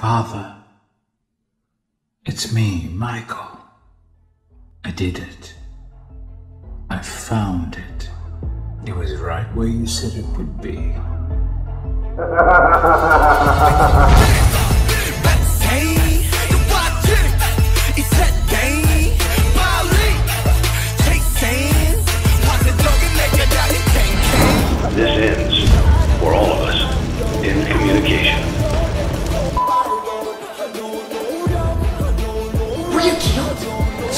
Father, it's me, Michael. I did it. I found it. It was right where you said it would be.